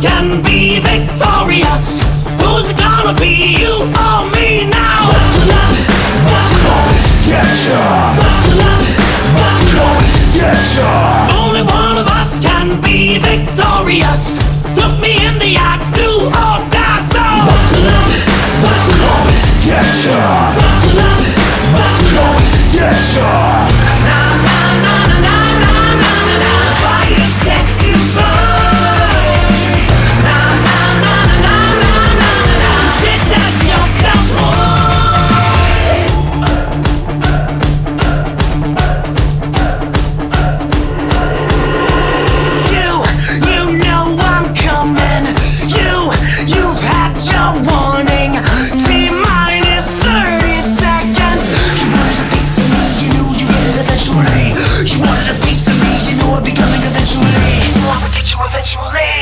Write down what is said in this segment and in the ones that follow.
can be victorious. Who's it gonna be you or me now? What you Buckle what you up, get ya. Knuckle up, knuckle up, get ya. Only one of us can be victorious. Look me in.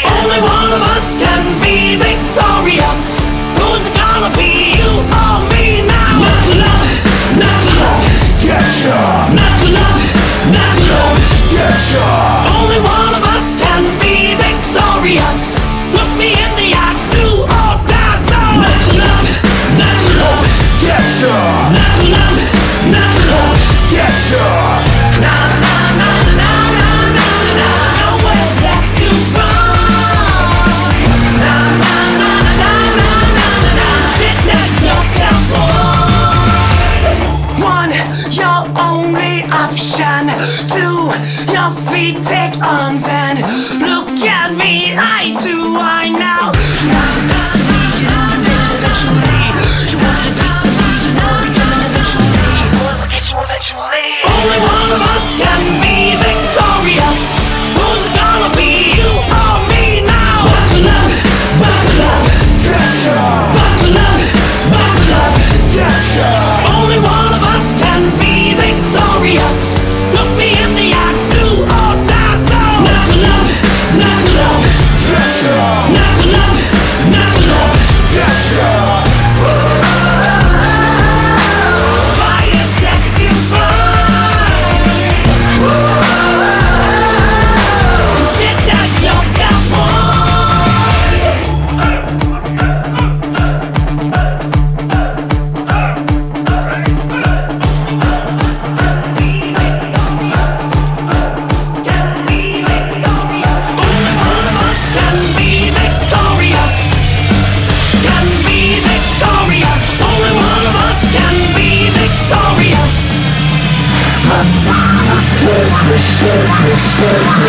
Only one of us. feet take arms and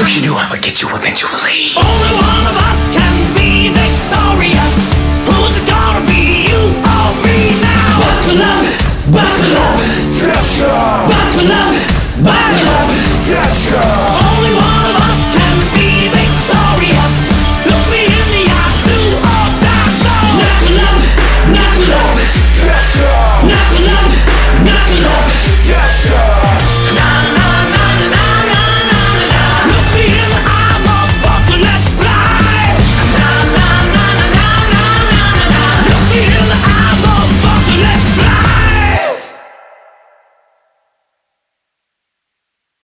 She knew I would get you eventually. Only one of us can be victorious. Who's it gonna be, you or me now? Knuckle up, knuckle up, pressure. Knuckle up, knuckle up, pressure.